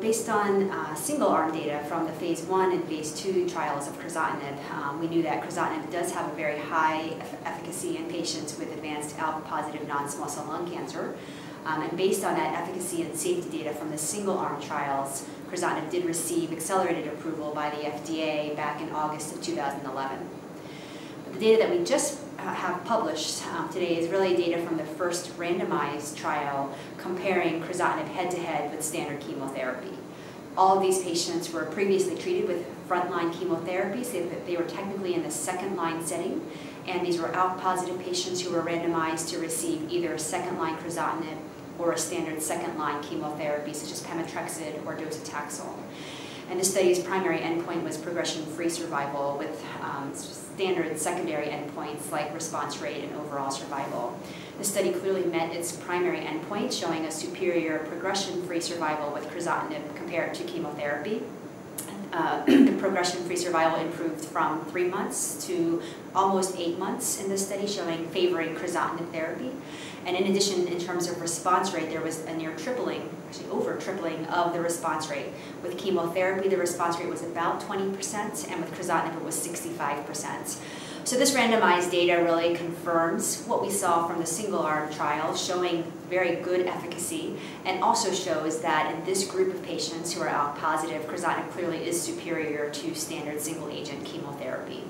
based on uh, single-arm data from the phase one and phase two trials of crizotinib, um, we knew that crizotinib does have a very high efficacy in patients with advanced ALK-positive non-small cell lung cancer. Um, and based on that efficacy and safety data from the single-arm trials, crizotinib did receive accelerated approval by the FDA back in August of 2011. The data that we just uh, have published um, today is really data from the first randomized trial comparing crizotinib head-to-head with standard chemotherapy. All of these patients were previously treated with frontline chemotherapy, so they were technically in the second line setting, and these were ALK-positive patients who were randomized to receive either second-line crizotinib or a standard second-line chemotherapy, such as pemetrexed or docetaxel. And the study's primary endpoint was progression-free survival with um, standard secondary endpoints like response rate and overall survival. The study clearly met its primary endpoint, showing a superior progression-free survival with crizotinib compared to chemotherapy. Uh, the progression-free survival improved from three months to almost eight months in this study, showing favoring crizotinib therapy. And in addition, in terms of response rate, there was a near tripling, actually over tripling of the response rate. With chemotherapy, the response rate was about 20%, and with crizotinib, it was 65%. So this randomized data really confirms what we saw from the single-arm trial, showing very good efficacy, and also shows that in this group of patients who are ALK positive, crizotinib clearly is superior to standard single-agent chemotherapy.